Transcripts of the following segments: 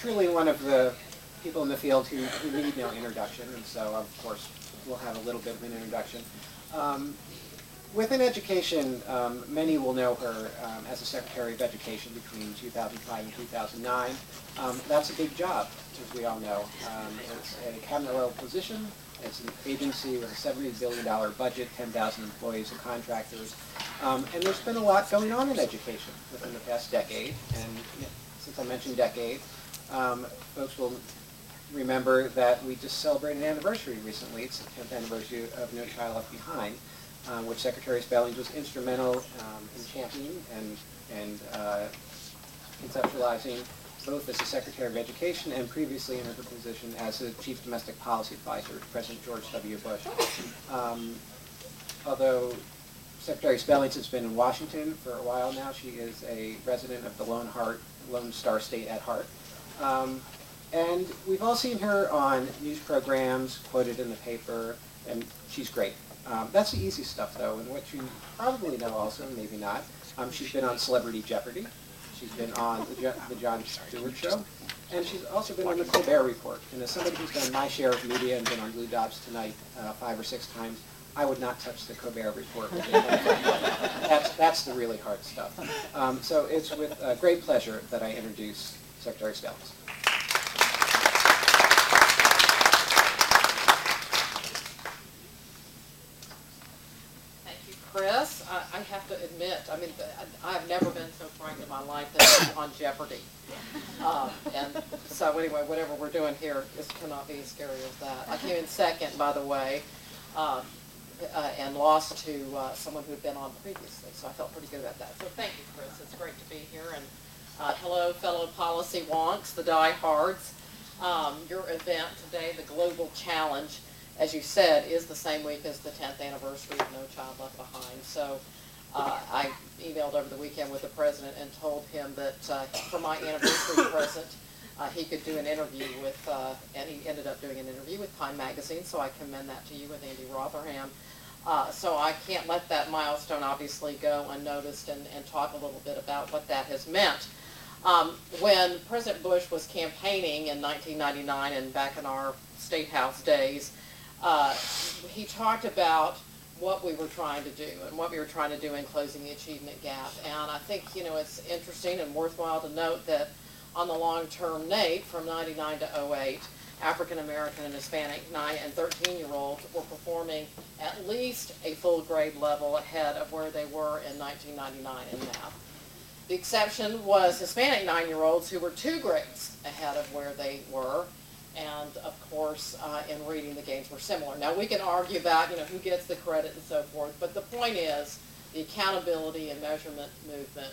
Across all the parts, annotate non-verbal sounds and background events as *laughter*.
truly one of the people in the field who, who need no introduction, and so of course we'll have a little bit of an introduction. Um, within education, um, many will know her um, as the Secretary of Education between 2005 and 2009. Um, that's a big job, as we all know. Um, it's a cabinet level position. It's an agency with a $70 billion budget, 10,000 employees and contractors. Um, and there's been a lot going on in education within the past decade. And since I mentioned decade, um, folks will remember that we just celebrated an anniversary recently. It's the 10th anniversary of No Child Left Behind, um, which Secretary Spellings was instrumental um, in championing and, and uh, conceptualizing both as the Secretary of Education and previously in her position as the Chief Domestic Policy Advisor to President George W. Bush. Um, although Secretary Spellings has been in Washington for a while now, she is a resident of the Lone Heart, Lone Star State at heart. Um, and we've all seen her on news programs, quoted in the paper, and she's great. Um, that's the easy stuff, though, and what you probably know also, maybe not. Um, she's been on Celebrity Jeopardy. She's been on the, Jo- the Jon Stewart Show. And she's also been on the Colbert Report. And as somebody who's done my share of media and been on Lou Dobbs tonight uh, five or six times, I would not touch the Colbert Report. *laughs* that's, that's the really hard stuff. Um, so it's with uh, great pleasure that I introduce Secretary Spellings. Thank you, Chris. I, I have to admit, I mean, th- I've never been so frightened in my life than on Jeopardy. Um, *laughs* and so anyway, whatever we're doing here is cannot be as scary as that. I came in second, by the way, um, uh, and lost to uh, someone who had been on previously, so I felt pretty good about that. So thank you, Chris. It's great to be here. And uh, hello, fellow policy wonks, the diehards. Um, your event today, the Global Challenge, as you said, is the same week as the 10th anniversary of No Child Left Behind. So uh, I emailed over the weekend with the president and told him that uh, for my anniversary *coughs* present, uh, he could do an interview with, uh, and he ended up doing an interview with Time Magazine, so I commend that to you with Andy Rotherham. Uh, so I can't let that milestone obviously go unnoticed and, and talk a little bit about what that has meant. Um, when President Bush was campaigning in 1999 and back in our State House days, uh, he talked about what we were trying to do and what we were trying to do in closing the achievement gap. And I think, you know, it's interesting and worthwhile to note that on the long-term NAEP from 99 to 08, African American and Hispanic 9 and 13 year olds were performing at least a full grade level ahead of where they were in 1999 in math. The exception was Hispanic nine-year-olds who were two grades ahead of where they were. And of course, uh, in reading, the gains were similar. Now, we can argue about, you know, who gets the credit and so forth, but the point is, the accountability and measurement movement,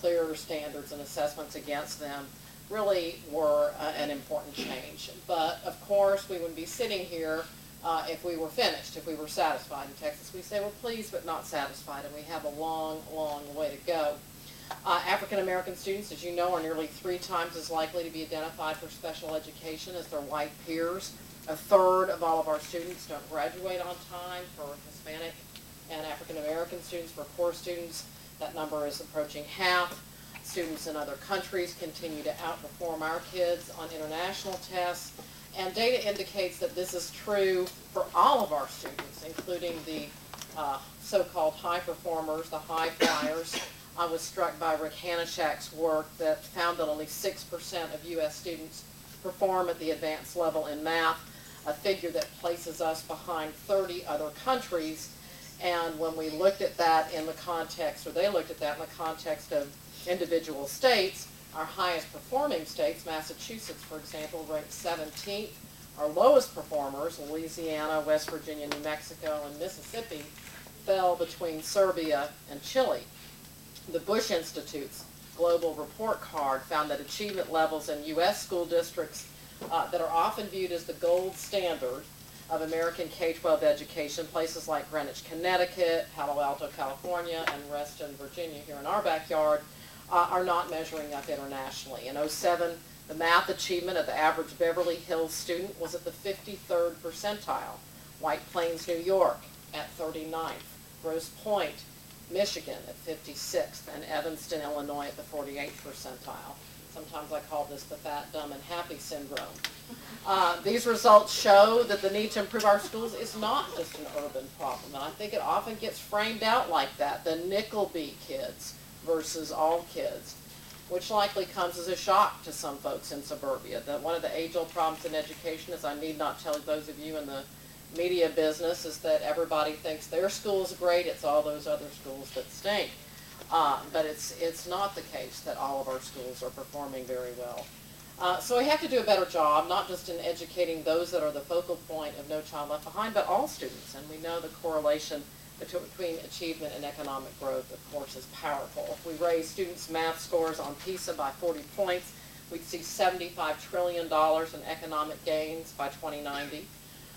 clearer standards and assessments against them really were uh, an important change. But of course, we wouldn't be sitting here uh, if we were finished, if we were satisfied. In Texas, we say we're pleased but not satisfied, and we have a long, long way to go. Uh, African American students, as you know, are nearly three times as likely to be identified for special education as their white peers. A third of all of our students don't graduate on time for Hispanic and African American students. For poor students, that number is approaching half. Students in other countries continue to outperform our kids on international tests. And data indicates that this is true for all of our students, including the uh, so-called high performers, the high flyers. I was struck by Rick Hanushek's work that found that only 6% of U.S. students perform at the advanced level in math, a figure that places us behind 30 other countries. And when we looked at that in the context, or they looked at that in the context of individual states, our highest performing states, Massachusetts, for example, ranked 17th. Our lowest performers, Louisiana, West Virginia, New Mexico, and Mississippi, fell between Serbia and Chile. The Bush Institute's global report card found that achievement levels in U.S. school districts uh, that are often viewed as the gold standard of American K-12 education, places like Greenwich, Connecticut, Palo Alto, California, and Reston, Virginia, here in our backyard, uh, are not measuring up internationally. In 07, the math achievement of the average Beverly Hills student was at the 53rd percentile. White Plains, New York at 39th. Grosse Pointe, Michigan at 56th, and Evanston, Illinois at the 48th percentile. Sometimes I call this the fat, dumb, and happy syndrome. Uh, these results show that the need to improve our schools is not just an urban problem, and I think it often gets framed out like that, the NCLB kids versus all kids, which likely comes as a shock to some folks in suburbia. That one of the age-old problems in education, as I need not tell those of you in the media business, is that everybody thinks their school's great, it's all those other schools that stink. Uh, but it's, it's not the case that all of our schools are performing very well. Uh, so we have to do a better job, not just in educating those that are the focal point of No Child Left Behind, but all students. And we know the correlation between achievement and economic growth, of course, is powerful. If we raise students' math scores on PISA by 40 points, we'd see $75 trillion in economic gains by 2090.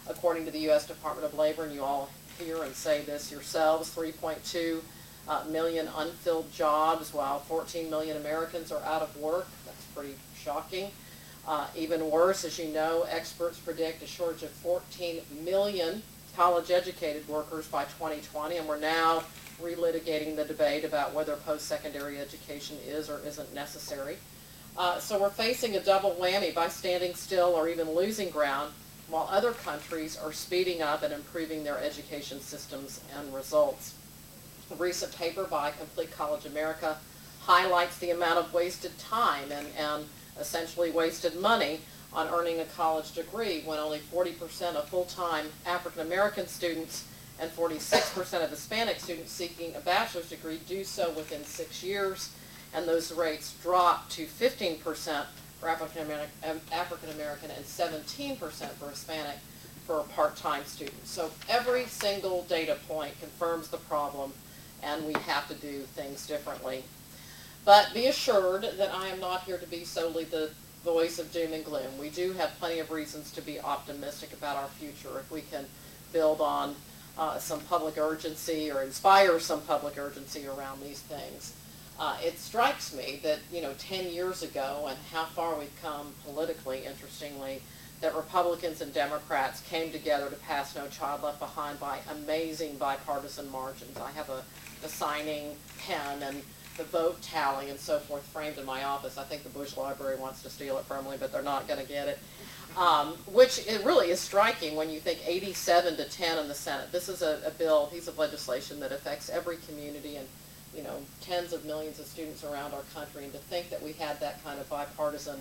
According to the U.S. Department of Labor, and you all hear and say this yourselves, 3.2 uh, million unfilled jobs, while 14 million Americans are out of work. That's pretty shocking. Uh, even worse, as you know, experts predict a shortage of 14 million college-educated workers by 2020, and we're now relitigating the debate about whether post-secondary education is or isn't necessary. Uh, so we're facing a double whammy by standing still or even losing ground while other countries are speeding up and improving their education systems and results. A recent paper by Complete College America highlights the amount of wasted time and, and essentially wasted money on earning a college degree when only 40% of full-time African American students and 46% of Hispanic students seeking a bachelor's degree do so within six years, and those rates drop to 15% for African American, African American and 17% for Hispanic for part-time students. So every single data point confirms the problem, and we have to do things differently. But be assured that I am not here to be solely the voice of doom and gloom. We do have plenty of reasons to be optimistic about our future if we can build on uh, some public urgency or inspire some public urgency around these things. Uh, it strikes me that, you know, 10 years ago and how far we've come politically, interestingly, that Republicans and Democrats came together to pass No Child Left Behind by amazing bipartisan margins. I have a, a signing pen and the vote tally and so forth framed in my office. I think the Bush Library wants to steal it from me, but they're not going to get it. Um, which it really is striking when you think 87 to 10 in the Senate. This is a, a bill, piece of legislation that affects every community and you know tens of millions of students around our country. And to think that we had that kind of bipartisan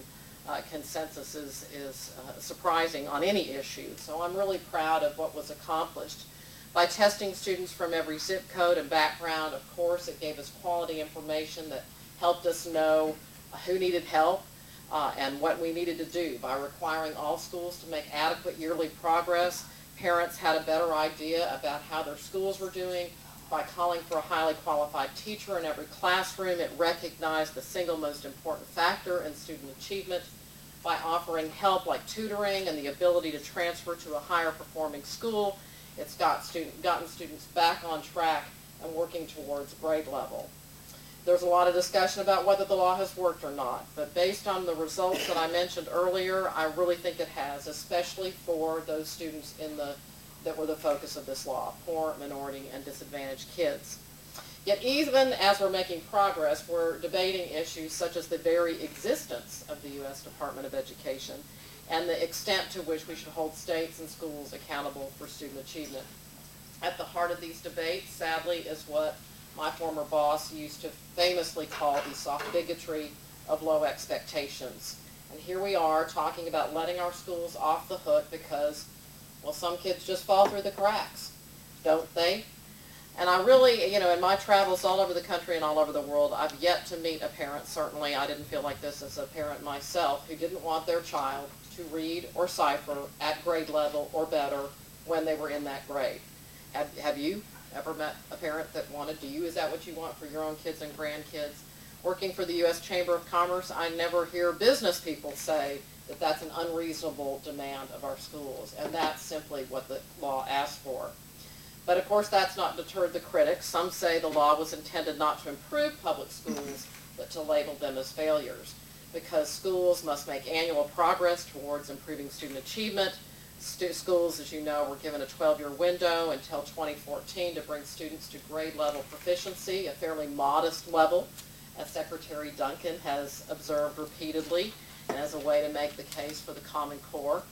uh, consensus is, is uh, surprising on any issue. So I'm really proud of what was accomplished. By testing students from every zip code and background, of course, it gave us quality information that helped us know who needed help uh, and what we needed to do. By requiring all schools to make adequate yearly progress, parents had a better idea about how their schools were doing. By calling for a highly qualified teacher in every classroom, it recognized the single most important factor in student achievement. By offering help like tutoring and the ability to transfer to a higher performing school, it's got student, gotten students back on track and working towards grade level. There's a lot of discussion about whether the law has worked or not, but based on the results that I mentioned earlier, I really think it has, especially for those students in the, that were the focus of this law, poor, minority, and disadvantaged kids. Yet even as we're making progress, we're debating issues such as the very existence of the U.S. Department of Education and the extent to which we should hold states and schools accountable for student achievement. At the heart of these debates, sadly, is what my former boss used to famously call the soft bigotry of low expectations. And here we are talking about letting our schools off the hook because, well, some kids just fall through the cracks, don't they? And I really, you know, in my travels all over the country and all over the world, I've yet to meet a parent, certainly I didn't feel like this as a parent myself, who didn't want their child to read or cipher at grade level or better when they were in that grade. Have, have you ever met a parent that wanted, do you, is that what you want for your own kids and grandkids? Working for the U.S. Chamber of Commerce, I never hear business people say that that's an unreasonable demand of our schools, and that's simply what the law asks for. But of course, that's not deterred the critics. Some say the law was intended not to improve public schools, but to label them as failures. Because schools must make annual progress towards improving student achievement. Stu- schools, as you know, were given a 12-year window until 2014 to bring students to grade level proficiency, a fairly modest level, as Secretary Duncan has observed repeatedly, as a way to make the case for the Common Core.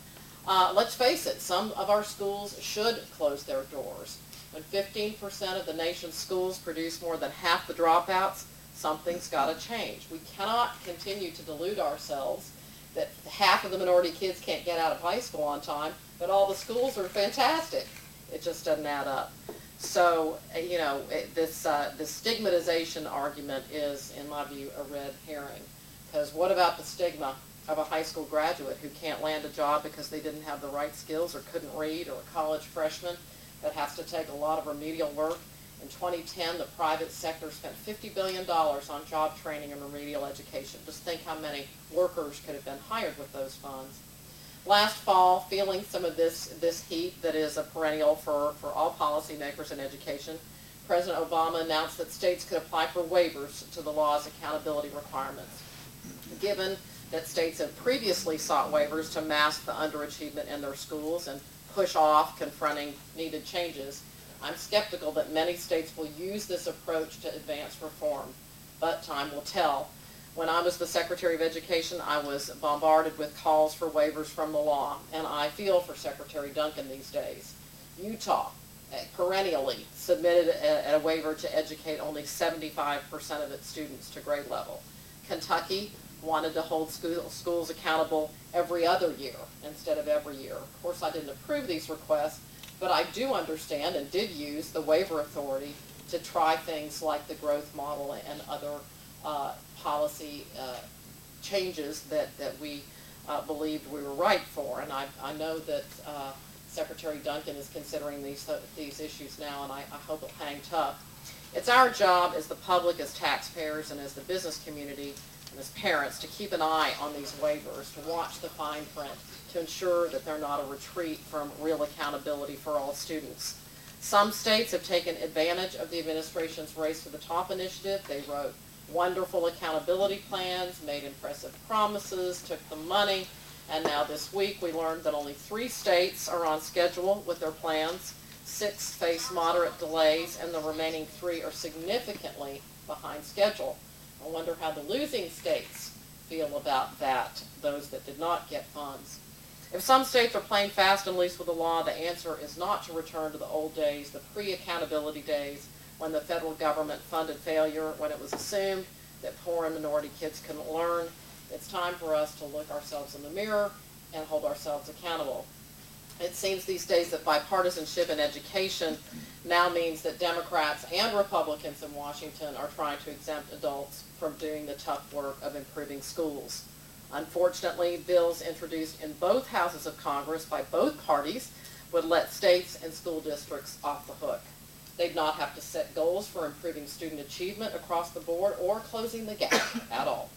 Uh, let's face it, some of our schools should close their doors. When 15% of the nation's schools produce more than half the dropouts, something's got to change. We cannot continue to delude ourselves that half of the minority kids can't get out of high school on time, but all the schools are fantastic. It just doesn't add up. So, uh, you know, it, this, uh, this stigmatization argument is, in my view, a red herring. Because what about the stigma of a high school graduate who can't land a job because they didn't have the right skills or couldn't read, or a college freshman that has to take a lot of remedial work? In 2010, the private sector spent $50 billion on job training and remedial education. Just think how many workers could have been hired with those funds. Last fall, feeling some of this, this heat that is a perennial for, for all policymakers in education, President Obama announced that states could apply for waivers to the law's accountability requirements. Given that states have previously sought waivers to mask the underachievement in their schools and push off confronting needed changes, I'm skeptical that many states will use this approach to advance reform, but time will tell. When I was the Secretary of Education, I was bombarded with calls for waivers from the law, and I feel for Secretary Duncan these days. Utah eh, perennially submitted a, a waiver to educate only 75% of its students to grade level. Kentucky wanted to hold school, schools accountable every other year instead of every year. Of course, I didn't approve these requests, but I do understand and did use the waiver authority to try things like the growth model and other uh, policy uh, changes that, that we uh, believed we were right for. And I, I know that uh, Secretary Duncan is considering these, these issues now, and I, I hope it'll hang tough. It's our job as the public, as taxpayers, and as the business community, and as parents, to keep an eye on these waivers, to watch the fine print, to ensure that they're not a retreat from real accountability for all students. Some states have taken advantage of the administration's Race to the Top initiative. They wrote wonderful accountability plans, made impressive promises, took the money, and now this week we learned that only three states are on schedule with their plans. Six face moderate delays, and the remaining three are significantly behind schedule. I wonder how the losing states feel about that, those that did not get funds. If some states are playing fast and loose with the law, the answer is not to return to the old days, the pre-accountability days, when the federal government funded failure, when it was assumed that poor and minority kids couldn't learn. It's time for us to look ourselves in the mirror and hold ourselves accountable. It seems these days that bipartisanship in education now means that Democrats and Republicans in Washington are trying to exempt adults from doing the tough work of improving schools. Unfortunately, bills introduced in both houses of Congress by both parties would let states and school districts off the hook. They'd not have to set goals for improving student achievement across the board or closing the gap at all.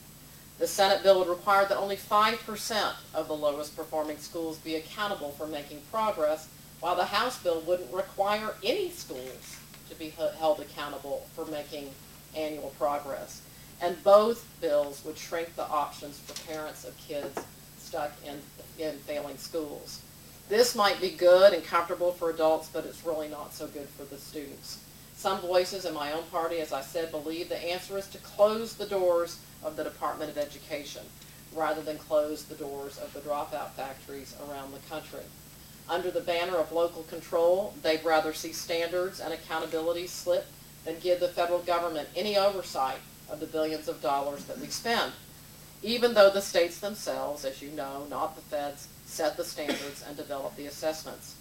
The Senate bill would require that only 5% of the lowest performing schools be accountable for making progress, while the House bill wouldn't require any schools to be held accountable for making annual progress. And both bills would shrink the options for parents of kids stuck in, in failing schools. This might be good and comfortable for adults, but it's really not so good for the students. Some voices in my own party, as I said, believe the answer is to close the doors of the Department of Education rather than close the doors of the dropout factories around the country. Under the banner of local control, they'd rather see standards and accountability slip than give the federal government any oversight of the billions of dollars that we spend, even though the states themselves, as you know, not the feds, set the standards and develop the assessments.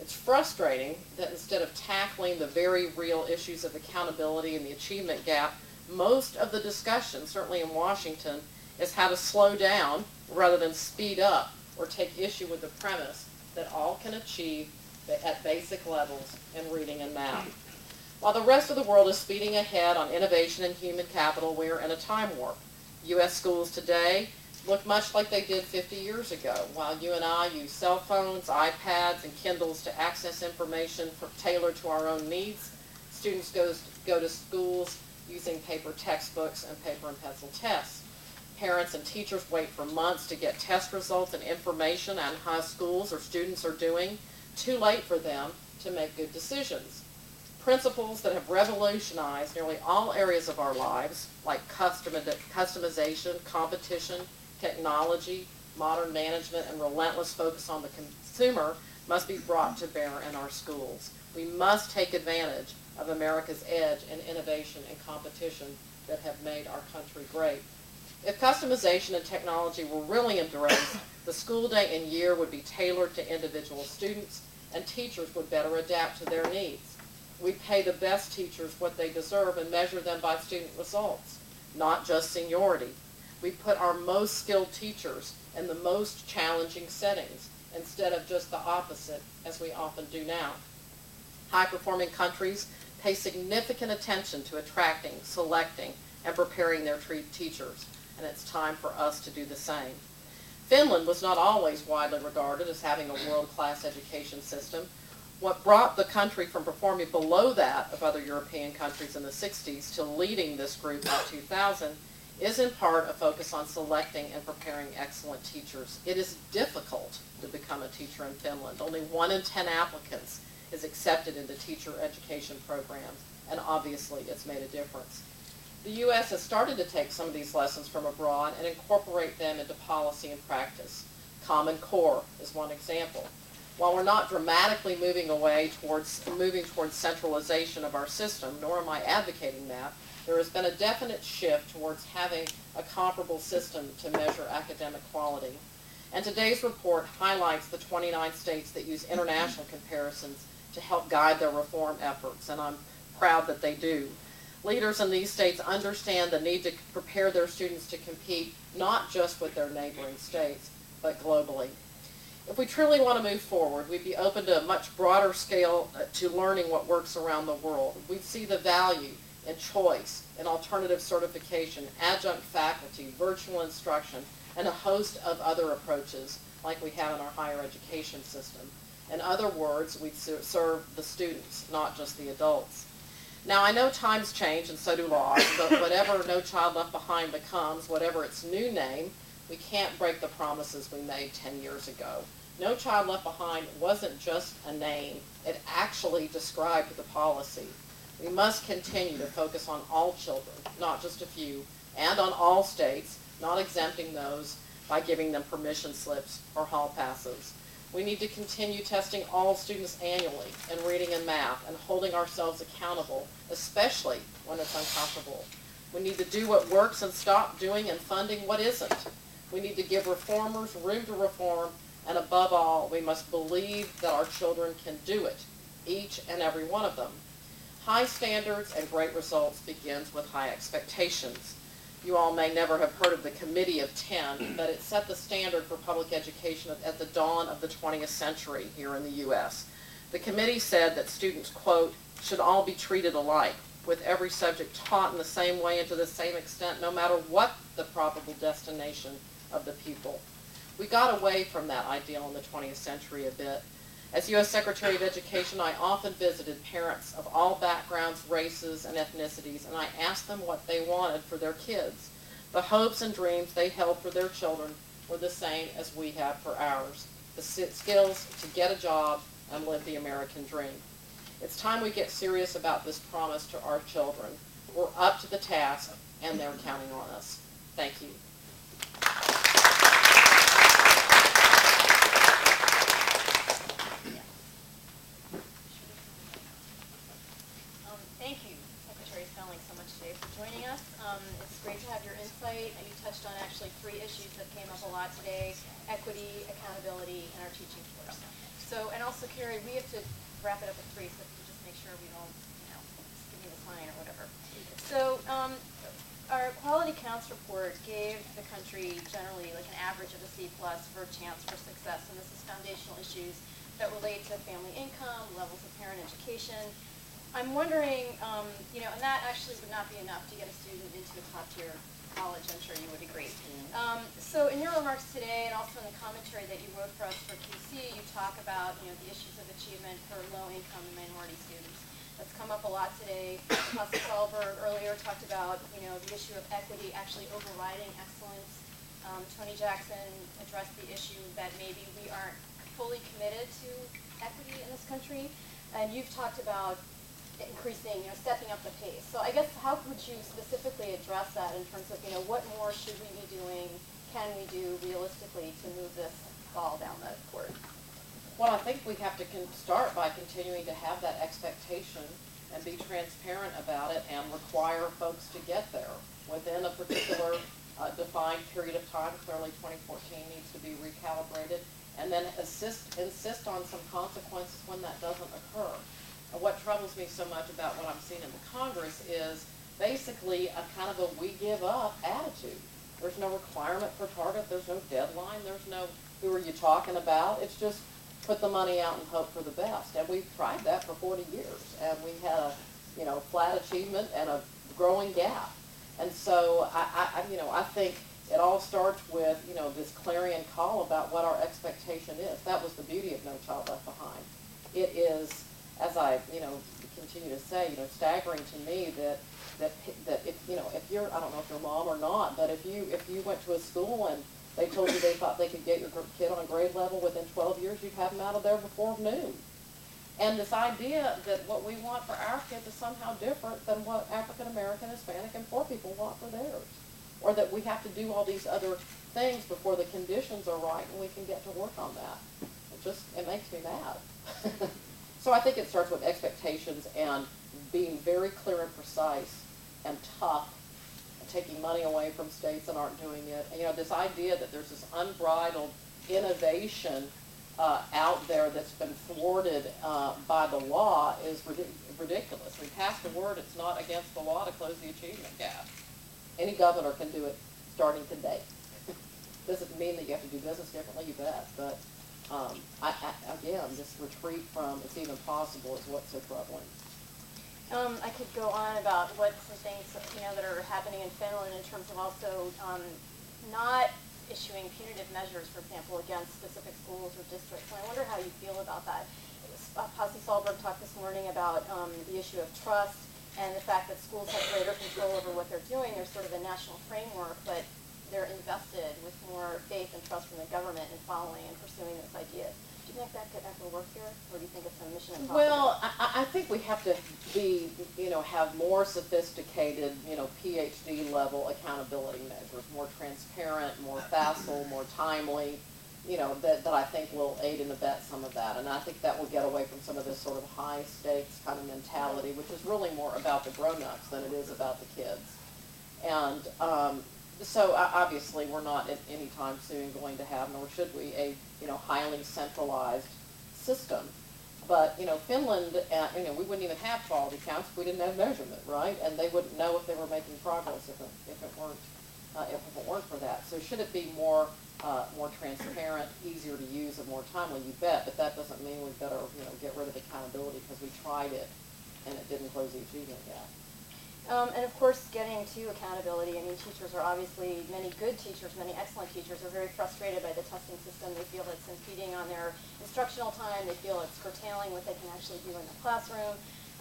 It's frustrating that instead of tackling the very real issues of accountability and the achievement gap, most of the discussion, certainly in Washington, is how to slow down rather than speed up or take issue with the premise that all can achieve at basic levels in reading and math. While the rest of the world is speeding ahead on innovation and human capital, we are in a time warp. U.S. schools today look much like they did 50 years ago. While you and I use cell phones, iPads, and Kindles to access information for, tailored to our own needs, students go, go to schools using paper textbooks and paper and pencil tests. Parents and teachers wait for months to get test results and information on how schools or students are doing. Too late for them to make good decisions. Principles that have revolutionized nearly all areas of our lives, like custom- customization, competition, technology, modern management, and relentless focus on the consumer, must be brought to bear in our schools. We must take advantage of America's edge in innovation and competition that have made our country great. If customization and technology were really embraced, the school day and year would be tailored to individual students, and teachers would better adapt to their needs. We pay the best teachers what they deserve and measure them by student results, not just seniority. We put our most skilled teachers in the most challenging settings instead of just the opposite, as we often do now. High-performing countries pay significant attention to attracting, selecting, and preparing their teachers, and it's time for us to do the same. Finland was not always widely regarded as having a world-class education system. What brought the country from performing below that of other European countries in the 60s to leading this group in 2000 is in part a focus on selecting and preparing excellent teachers. It is difficult to become a teacher in Finland. Only one in 10 applicants is accepted into teacher education programs, and obviously it's made a difference. The U.S. has started to take some of these lessons from abroad and incorporate them into policy and practice. Common Core is one example. While we're not dramatically moving away towards moving towards centralization of our system, nor am I advocating that, there has been a definite shift towards having a comparable system to measure academic quality. And today's report highlights the 29 states that use international comparisons to help guide their reform efforts, and I'm proud that they do. Leaders in these states understand the need to prepare their students to compete not just with their neighboring states, but globally. If we truly want to move forward, we'd be open to a much broader scale uh, to learning what works around the world. We'd see the value in choice, in alternative certification, adjunct faculty, virtual instruction, and a host of other approaches like we have in our higher education system. In other words, we serve the students, not just the adults. Now, I know times change, and so do laws, but *laughs* whatever No Child Left Behind becomes, whatever its new name, we can't break the promises we made 10 years ago. No Child Left Behind wasn't just a name. It actually described the policy. We must continue to focus on all children, not just a few, and on all states, not exempting those by giving them permission slips or hall passes. We need to continue testing all students annually in reading and math and holding ourselves accountable, especially when it's uncomfortable. We need to do what works and stop doing and funding what isn't. We need to give reformers room to reform, and above all, we must believe that our children can do it, each and every one of them. High standards and great results begins with high expectations. You all may never have heard of the Committee of Ten, *clears throat* but it set the standard for public education at the dawn of the 20th century here in the U.S. The committee said that students, quote, should all be treated alike, with every subject taught in the same way and to the same extent, no matter what the probable destination of the pupil. We got away from that ideal in the 20th century a bit. As U.S. Secretary of Education, I often visited parents of all backgrounds, races, and ethnicities, and I asked them what they wanted for their kids. The hopes and dreams they held for their children were the same as we have for ours. The skills to get a job and live the American dream. It's time we get serious about this promise to our children. We're up to the task, and they're counting on us. Thank you. Um, Thank you, Secretary Spelling, so much today for joining us. Um, It's great to have your insight, and you touched on actually three issues that came up a lot today, equity, accountability, and our teaching force. So, Carrie, we have to wrap it up at three, so just make sure we don't, you know, give me the sign or whatever. So, um, our quality counts report gave the country generally like an average of a C plus for chance for success, and this is foundational issues that relate to family income, levels of parent education. I'm wondering, um, you know, and that actually would not be enough to get a student into a top tier college, I'm sure you would agree. Um, so in your remarks today and also in the commentary that you wrote for us for QC, you talk about, you know, the issues of achievement for low income and minority students. That's come up a lot today. Pasi Sahlberg earlier talked about, you know, the issue of equity actually overriding excellence. Um, Tony Jackson addressed the issue that maybe we aren't fully committed to equity in this country. And you've talked about increasing, you know, stepping up the pace. So I guess how would you specifically address that in terms of, you know, what more should we be doing, can we do realistically to move this ball down the court? Well, I think we have to con- start by continuing to have that expectation and be transparent about it and require folks to get there within a particular uh, defined period of time. Clearly, 2014 needs to be recalibrated, and then assist, insist on some consequences when that doesn't occur. What troubles me so much about what I'm seeing in the Congress is basically a kind of a we give up attitude. There's no requirement for target, there's no deadline, there's no who are you talking about. It's just put the money out and hope for the best. And we've tried that for 40 years, and we had a, you know, flat achievement and a growing gap. And so I, I- you know, I think it all starts with, you know, this clarion call about what our expectation is. That was the beauty of No Child Left Behind. It is, as I, you know, continue to say, you know, staggering to me that, that, that if, you know, if you're, I don't know if you're mom or not, but if you, if you went to a school and they told you they thought they could get your kid on a grade level within twelve years, you'd have them out of there before noon. And this idea that what we want for our kids is somehow different than what African American, Hispanic, and poor people want for theirs. Or that we have to do all these other things before the conditions are right and we can get to work on that. It just, it makes me mad. *laughs* So I think it starts with expectations and being very clear and precise and tough, and taking money away from states that aren't doing it. And, you know, this idea that there's this unbridled innovation uh, out there that's been thwarted uh, by the law is ridic- ridiculous. We passed a word, it's not against the law to close the achievement gap. Any governor can do it starting today. *laughs* Doesn't mean that you have to do business differently, you bet, but, um, I, I, again, this retreat from it's even possible is what's so troubling. Um, I could go on about what the things, you know, that are happening in Finland in terms of also, um, not issuing punitive measures, for example, against specific schools or districts. And I wonder how you feel about that. Pasi Sahlberg talked this morning about, um, the issue of trust and the fact that schools have greater control over what they're doing. There's sort of a national framework, but they're invested with more faith and trust from the government in following and pursuing those ideas. Do you think that could ever work here, or do you think it's a mission impossible? Well, I, I- think we have to be, you know, have more sophisticated, you know, PhD level accountability measures, more transparent, more facile, more timely, you know, that, that I think will aid and abet some of that. And I think that will get away from some of this sort of high stakes kind of mentality, which is really more about the grown-ups than it is about the kids. And, um, so obviously, we're not at any time soon going to have, nor should we, a, you know, highly centralized system. But, you know, Finland, uh, you know, we wouldn't even have quality counts if we didn't have measurement, right? And they wouldn't know if they were making progress if it, if it weren't, uh, if it weren't for that. So should it be more, uh, more transparent, easier to use, and more timely? You bet, but that doesn't mean we better, you know, get rid of accountability because we tried it and it didn't close the achievement gap. Um, and of course, getting to accountability, I mean, teachers are obviously, many good teachers, many excellent teachers are very frustrated by the testing system. They feel it's impeding on their instructional time. They feel it's curtailing what they can actually do in the classroom.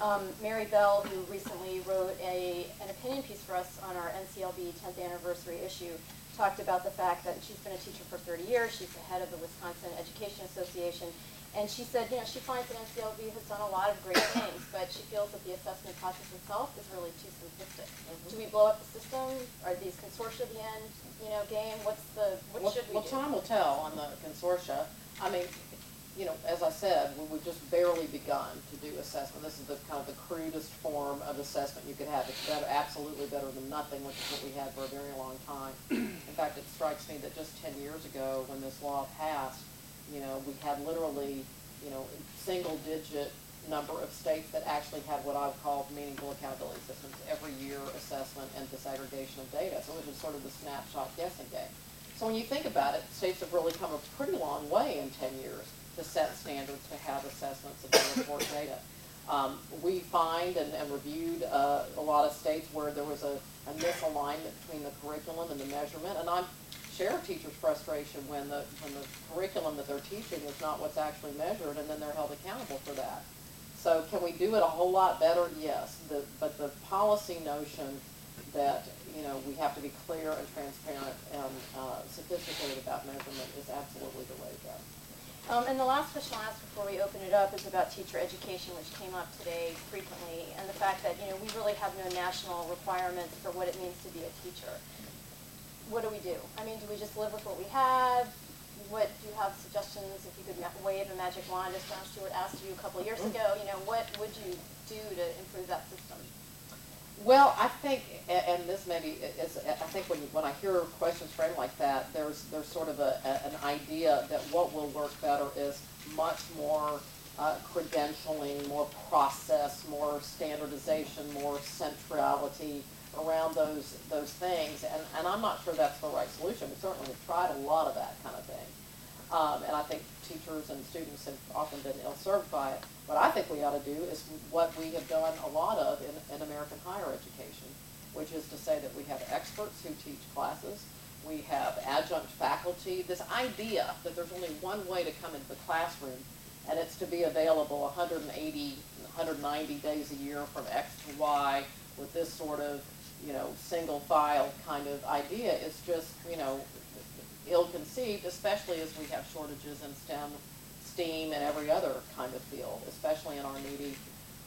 Um, Mary Bell, who recently wrote a, an opinion piece for us on our NCLB 10th anniversary issue, talked about the fact that she's been a teacher for 30 years. She's the head of the Wisconsin Education Association. And she said, you know, she finds that NCLB has done a lot of great things, but she feels that the assessment process itself is really too simplistic. Mm-hmm. Do we blow up the system? Are these consortia the end, you know, game? What's the, what Well- should we Well, do? time will tell on the consortia. I mean, you know, as I said, we- we've just barely begun to do assessment. This is the kind of the crudest form of assessment you could have. It's better, absolutely better than nothing, which is what we had for a very long time. In fact, it strikes me that just ten years ago, when this law passed, you know, we had literally, you know, single-digit number of states that actually had what I would call meaningful accountability systems, every year assessment and disaggregation of data. So it was just sort of the snapshot guessing game. So when you think about it, states have really come a pretty long way in ten years to set standards to have assessments and report data. Um, we find and, and reviewed, uh, a lot of states where there was a, a misalignment between the curriculum and the measurement, and I share teachers' frustration when the, when the curriculum that they're teaching is not what's actually measured, and then they're held accountable for that. So can we do it a whole lot better? Yes, the, but the policy notion that, you know, we have to be clear and transparent and, uh, sophisticated about measurement is absolutely the way to go. Um, and the last question I'll ask before we open it up is about teacher education, which came up today frequently, and the fact that, you know, we really have no national requirements for what it means to be a teacher. What do we do? I mean, do we just live with what we have? What, do you have suggestions, if you could wave a magic wand, as Jon Stewart asked you a couple of years ago, you know, what would you do to improve that system? Well, I think, and this maybe is, I think when, you- when I hear questions framed like that, there's, there's sort of a, a- an idea that what will work better is much more uh, credentialing, more process, more standardization, more centrality around those, those things. And, and I'm not sure that's the right solution. We certainly have tried a lot of that kind of thing. Um, and I think teachers and students have often been ill-served by it. What I think we ought to do is what we have done a lot of in, in American higher education, which is to say that we have experts who teach classes, we have adjunct faculty, this idea that there's only one way to come into the classroom, and it's to be available 180, 190 days a year from X to Y with this sort of, you know, single file kind of idea is just, you know, ill-conceived, especially as we have shortages in STEM, STEAM, and every other kind of field, especially in our needy,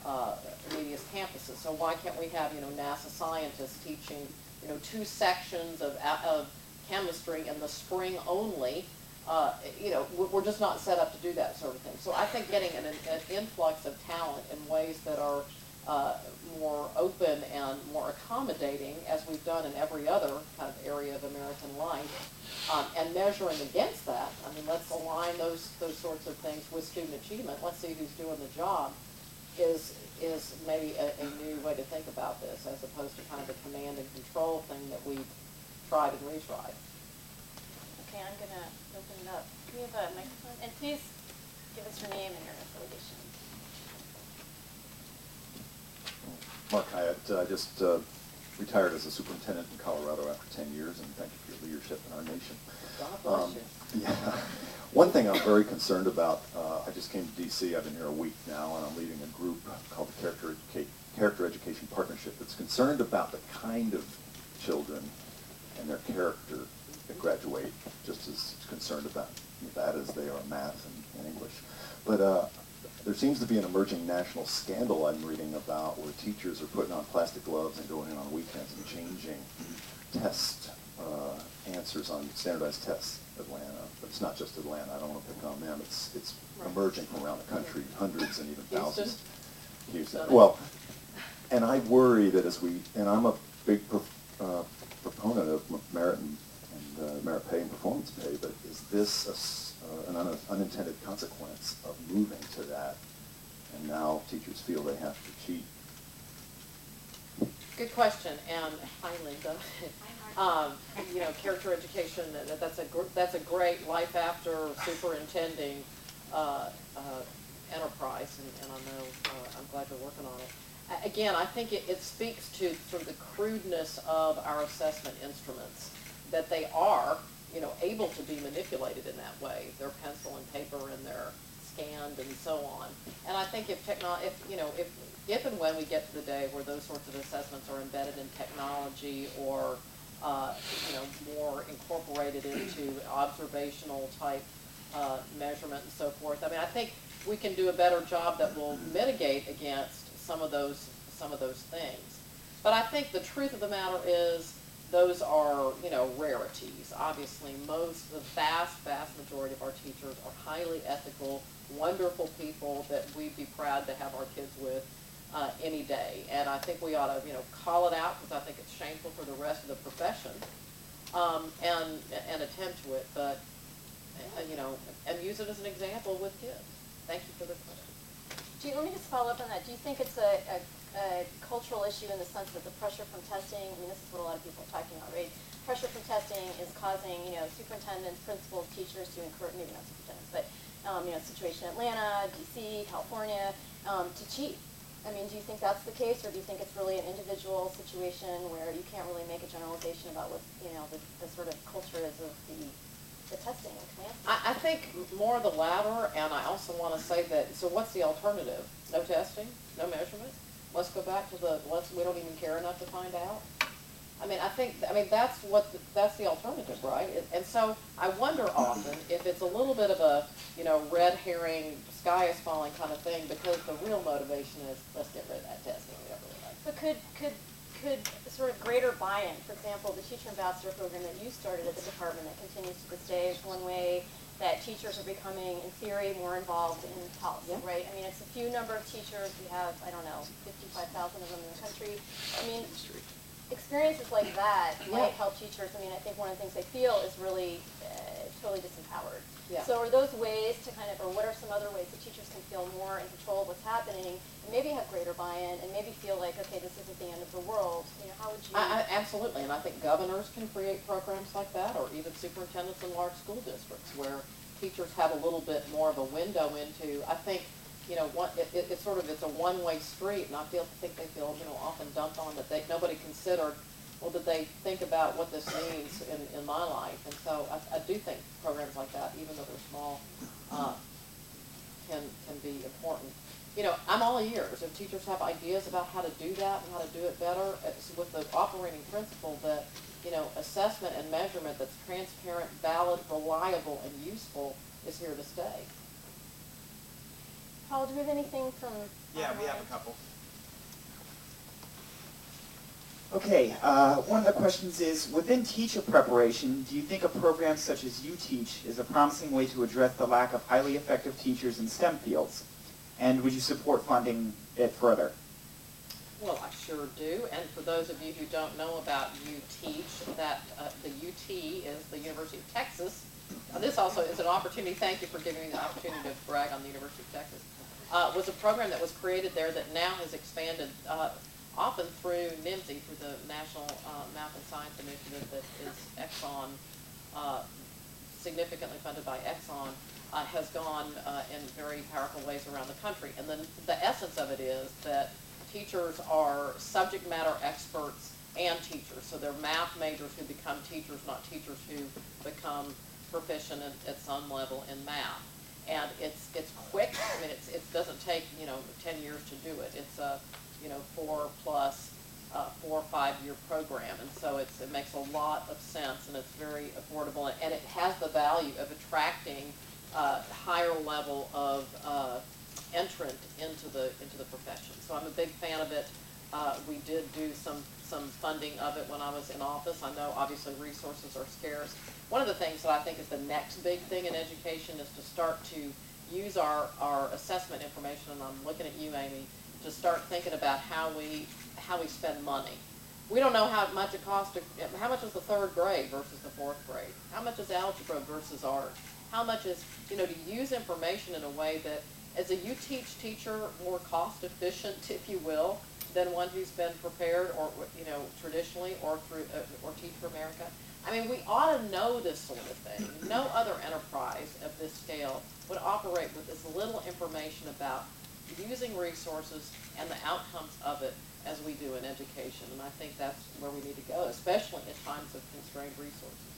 uh, neediest campuses. So why can't we have, you know, NASA scientists teaching, you know, two sections of, of chemistry in the spring only? Uh, you know, we're, just not set up to do that sort of thing. So I think getting an, an influx of talent in ways that are uh, more open and more accommodating, as we've done in every other kind of area of American life, um, and measuring against that. I mean, let's align those, those sorts of things with student achievement. Let's see who's doing the job is, is maybe a, a new way to think about this, as opposed to kind of a command and control thing that we've tried and retried. Okay, I'm gonna open it up. Can we have a microphone? And please give us your name and your affiliation. Mark Hyatt, uh, just uh, retired as a superintendent in Colorado after 10 years, and thank you for your leadership in our nation. God bless Um, you. *laughs* Yeah. One thing I'm very concerned about, uh, I just came to DC, I've been here a week now, and I'm leading a group called the Character, Educa- Character Education Partnership that's concerned about the kind of children and their character that graduate, just as concerned about that as they are math and, and English. But uh, there seems to be an emerging national scandal I'm reading about where teachers are putting on plastic gloves and going in on weekends and changing test uh, answers on standardized tests. Atlanta, but it's not just Atlanta. I don't want to pick on them. It's it's Right. emerging from around the country, hundreds and even thousands. Houston. It. Well, and I worry that as we, and I'm a big pro- uh, proponent of merit and, and uh, merit pay and performance pay, but is this a uh, an un- unintended consequence of moving to that? And now teachers feel they have to cheat. Good question, and hi Linda. Um, you know, character education, that- that's a, gr- that's a great life after superintending, uh, uh, enterprise, and, and I know, uh, I'm glad you're working on it. A- Again, I think it, it speaks to sort of the crudeness of our assessment instruments, that they are, you know, able to be manipulated in that way. They're pencil and paper and they're scanned and so on. And I think if techno, if, you know, if, if and when we get to the day where those sorts of assessments are embedded in technology or, uh, you know, more incorporated into observational type, uh, measurement and so forth, I mean, I think we can do a better job that will mitigate against some of those, some of those things. But I think the truth of the matter is, those are, you know, rarities. Obviously, most, the vast, vast majority of our teachers are highly ethical, wonderful people that we'd be proud to have our kids with uh, any day. And I think we ought to, you know, call it out because I think it's shameful for the rest of the profession um, and, and attend to it. But, uh, you know, and use it as an example with kids. Thank you for the question. Do you, let me just follow up on that. Do you think it's a, a, a cultural issue in the sense that the pressure from testing, I mean, this is what a lot of people are talking about, right? Pressure from testing is causing, you know, superintendents, principals, teachers to incur, maybe not superintendents, but, um, you know, situation in Atlanta, DC, California, um, to cheat. I mean, do you think that's the case, or do you think it's really an individual situation where you can't really make a generalization about what, you know, the, the sort of culture is of the, the testing and command? I, I think more of the latter, and I also want to say that, so what's the alternative? No testing, no measurement? Let's go back to the, let's, we don't even care enough to find out? I mean, I think, I mean, that's what, the- that's the alternative, right? And- And so I wonder often if it's a little bit of a, you know, red herring, sky is falling kind of thing, because the real motivation is, let's get rid of that testing, we don't really like. But could, could, could sort of greater buy-in, for example, the teacher ambassador program that you started at the department that continues to this day is one way that teachers are becoming, in theory, more involved in policy, Yeah. right? I mean, it's a few number of teachers, we have, I don't know, fifty-five thousand of them in the country. I mean, experiences like that might help teachers. I mean, I think one of the things they feel is really uh, totally disempowered. Yeah. So are those ways to kind of, or what are some other ways that teachers can feel more in control of what's happening and maybe have greater buy-in and maybe feel like, okay, this isn't the end of the world? You know, how would you? I, I, absolutely, and I think governors can create programs like that, or even superintendents in large school districts, where teachers have a little bit more of a window into, I think, you know, one, it, it, it's sort of, it's a one-way street, and I feel, think they feel, you know, often dumped on, that they, nobody considered, well, did they think about what this means in, in my life? And so I, I do think programs like that, even though they're small, uh, can, can be important. You know, I'm all ears. If teachers have ideas about how to do that and how to do it better, it's with the operating principle that, you know, assessment and measurement that's transparent, valid, reliable, and useful is here to stay. Paul, do we have anything from? Yeah, we have a couple. Okay, uh, one of the questions is, within teacher preparation, do you think a program such as UTeach is a promising way to address the lack of highly effective teachers in STEM fields? And would you support funding it further? Well, I sure do. And for those of you who don't know about U Teach, that uh, the UT is the University of Texas. This also is an opportunity. Thank you for giving me the opportunity to brag on the University of Texas. Uh, was a program that was created there that now has expanded uh, often through NMSI, through the National uh, Math and Science Initiative that is Exxon, uh, significantly funded by Exxon, uh, has gone in very powerful ways around the country. And then the essence of it is that teachers are subject matter experts and teachers. So they're math majors who become teachers, not teachers who become proficient at, at some level in math. And it's, it's quick, I mean, it's, it doesn't take, you know, ten years to do it. It's a, you know, four plus, uh, four or five-year program. And so it's, it makes a lot of sense and it's very affordable. And it has the value of attracting, uh, higher level of, uh, entrant into the, into the profession. So I'm a big fan of it. Uh, we did do some, some funding of it when I was in office. I know obviously resources are scarce. One of the things that I think is the next big thing in education is to start to use our, our assessment information, and I'm looking at you, Amy, to start thinking about how we, how we spend money. We don't know how much it costs to, how much is the third grade versus the fourth grade? How much is algebra versus art? How much is, you know, to use information in a way that, as a you teach teacher, more cost efficient, *laughs* if you will, than one who's been prepared or, you know, traditionally or through, uh, or Teach for America. I mean, we ought to know this sort of thing. No other enterprise of this scale would operate with as little information about using resources and the outcomes of it as we do in education. And I think that's where we need to go, especially in times of constrained resources.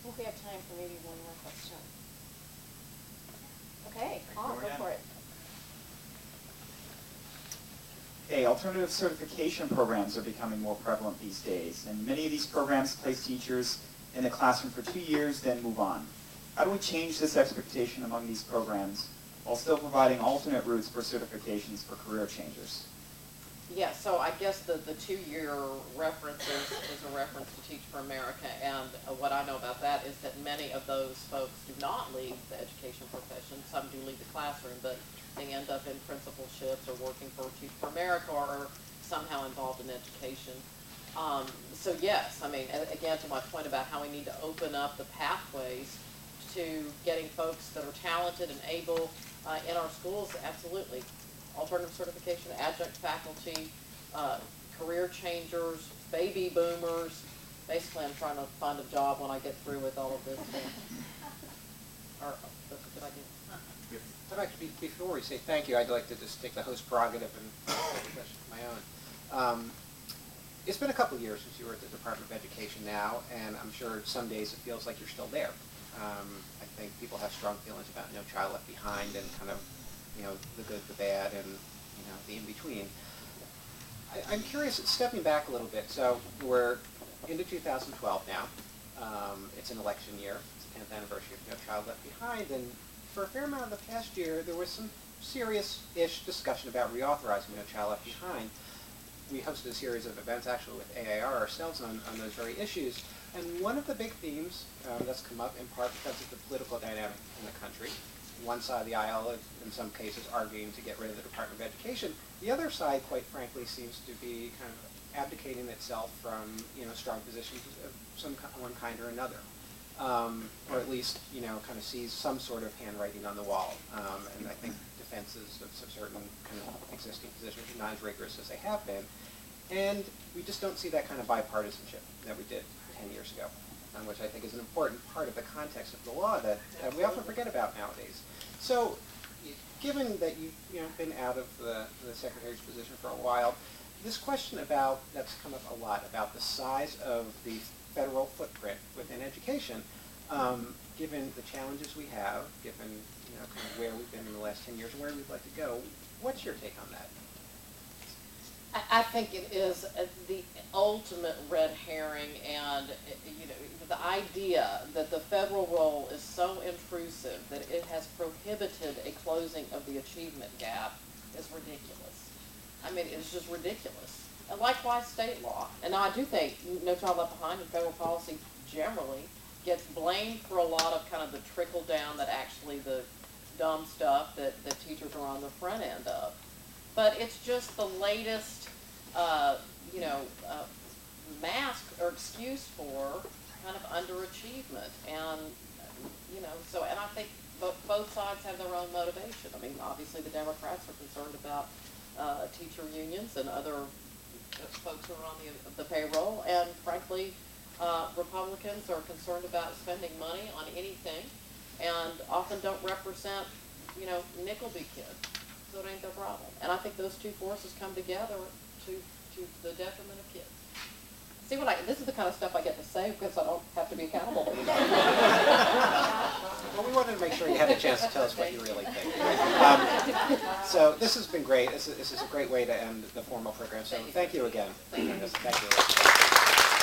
I think we have time for maybe one more question. Okay, Paul, go for it. Okay, alternative certification programs are becoming more prevalent these days, and many of these programs place teachers in the classroom for two years, then move on. How do we change this expectation among these programs while still providing alternate routes for certifications for career changers? Yeah, so I guess the, the two-year reference is, is a reference to Teach for America, and uh, what I know about that is that many of those folks do not leave the education profession. Some do leave the classroom, but they end up in principalships or working for Teach for America or somehow involved in education. Um, so yes, I mean, again, to my point about how we need to open up the pathways to getting folks that are talented and able uh, in our schools, absolutely. Alternative certification, adjunct faculty, uh, career changers, baby boomers. Basically, I'm trying to find a job when I get through with all of this. *laughs* Or, that's a good idea. I'd like to, be- before we say thank you, I'd like to just take the host prerogative and take a question of my own. Um, It's been a couple of years since you were at the Department of Education now, and I'm sure some days it feels like you're still there. Um, I think people have strong feelings about No Child Left Behind and kind of, you know, the good, the bad, and, you know, the in-between. I, I'm curious, stepping back a little bit, so we're into 2012 now. Um, it's an election year. It's the 10th anniversary of No Child Left Behind, and for a fair amount of the past year, there was some serious-ish discussion about reauthorizing No Child Left Behind. We hosted a series of events actually with AAR ourselves on, on those very issues. And one of the big themes um, that's come up in part because of the political dynamic in the country, one side of the aisle in some cases arguing to get rid of the Department of Education. The other side, quite frankly, seems to be kind of abdicating itself from, you know, strong positions of some one kind or another. Um, or at least, you know, kind of sees some sort of handwriting on the wall. Um, and I think defenses of some certain kind of existing positions are not as rigorous as they have been. And we just don't see that kind of bipartisanship that we did 10 years ago, which I think is an important part of the context of the law that, that we often forget about nowadays. So, given that you've you know, been out of the, the secretary's position for a while, this question about, that's come up a lot, about the size of the federal footprint within education, um, given the challenges we have, given you know, kind of where we've been in the last 10 years and where we'd like to go, what's your take on that? I, think it is uh, the ultimate red herring and, uh, you know, the idea that the federal role is so intrusive that it has prohibited a closing of the achievement gap is ridiculous. I mean, it's just ridiculous. And likewise, state law. And I do think No Child Left Behind and federal policy generally gets blamed for a lot of kind of the trickle down that actually the dumb stuff that, that teachers are on the front end of but it's just the latest, uh, you know, uh, mask or excuse for kind of underachievement. And, you know, so, and I think both, sides have their own motivation. I mean, obviously the Democrats are concerned about uh, teacher unions and other folks who are on the, the payroll. And frankly, uh, Republicans are concerned about spending money on anything and often don't represent, you know, NCLB kids so it ain't their problem. And I think those two forces come together to, to the detriment of kids. See what I, this is the kind of stuff I get to say because I don't have to be accountable to *laughs* anybody. Well, we wanted to make sure you had a chance to tell us what you really think. Um, So this has been great. This is, this is a great way to end the formal program. So Thank you. thank you again. for. Thank you.